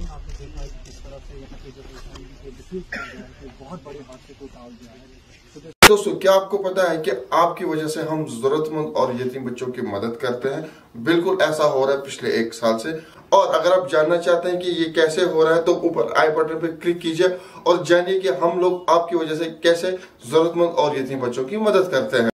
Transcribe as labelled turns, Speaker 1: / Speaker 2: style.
Speaker 1: था किस तरह से यहाँ पे जो डिफ्यूज है तो बहुत बड़े हादसे को टाल दिया है। तो
Speaker 2: दोस्तों, क्या आपको पता है कि आपकी वजह से हम जरूरतमंद और यतीम बच्चों की मदद करते हैं? बिल्कुल ऐसा हो रहा है पिछले एक साल से। और अगर आप जानना चाहते हैं कि ये कैसे हो रहा है तो ऊपर आई बटन पर क्लिक कीजिए और जानिए कि हम लोग आपकी वजह से कैसे जरूरतमंद और यतीम बच्चों की मदद करते हैं।